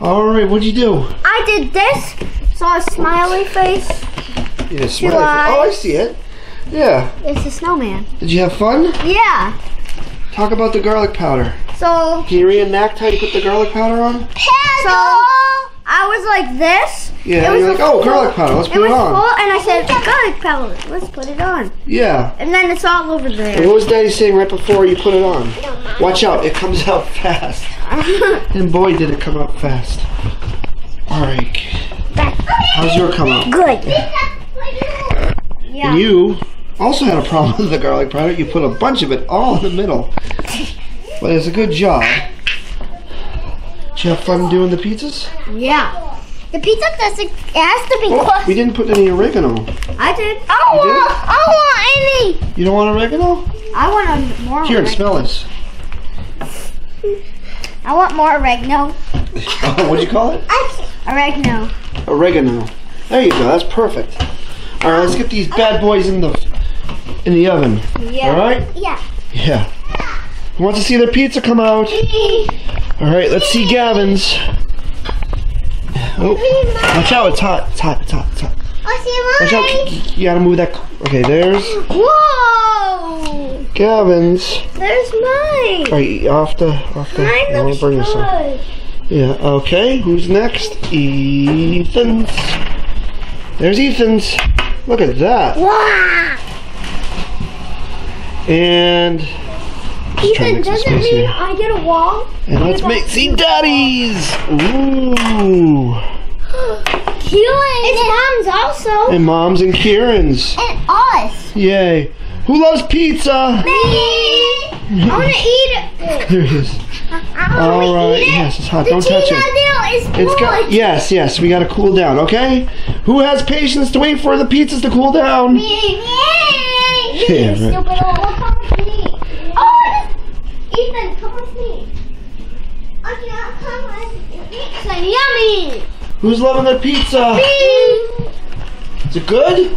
All right, what'd you do? I did this. Saw a smiley face. Yeah, smiley face. Oh, I see it. Yeah. It's a snowman. Did you have fun? Yeah. Talk about the garlic powder. So, Can you reenact how you put the garlic powder on? so I was like this. Yeah, It was you're like, oh, garlic powder, let's It put was it on. full, and I said, garlic powder. Let's put it on. Yeah. And then it's all over And there. what was Daddy saying right before you put it on? Watch out, it comes out fast. And boy, did it come out fast. All right. How's your come out? Good. Yeah. And you also had a problem with the garlic powder. You put a bunch of it all in the middle. But it's a good job. Did you have fun doing the pizzas? Yeah. The pizza doesn't. It has to be. Oh, we didn't put any oregano. I did. I You did? want. I want any. You don't want oregano? I want a more. Here, oregano. smell this. I want more oregano. Oh, what'd you call it? Oregano. Oregano. There you go. That's perfect. All right, let's get these bad boys in the in the oven. Yeah. All right. Yeah. Yeah. Who wants to see their pizza come out? All right, let's see Gavin's. Oh, watch out! It's hot. It's hot. It's hot. It's hot. Watch out! You gotta move that. Okay, there's Whoa! Gavin's. There's mine. All right, off the off the. Mine I looks bring this up. Yeah. Okay. Who's next? Ethan's. There's Ethan's. Look at that. Wow! And. Just Ethan, does it mean here. I get a wall? And let's make see daddies. Ooh. Keelan. It's mom's also. And moms and Kieran's. And us. Yay. Who loves pizza? Me. I want to eat it. There it is. I All want to right. eat it. Yes, it's hot. The Don't touch cheese it. on there is It's got yes, yes. We gotta cool down. Okay. Who has patience to wait for the pizzas to cool down? Me. Yay. Yeah, right. Ethan, come with me. Okay, I'll come with me. So yummy. Who's loving their pizza? Me. Is it good?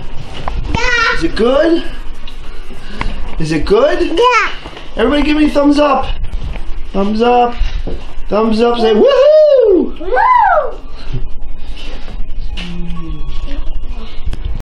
Yeah. Is it good? Is it good? Yeah. Everybody, give me thumbs up. Thumbs up. Thumbs up. Say woohoo! Woo!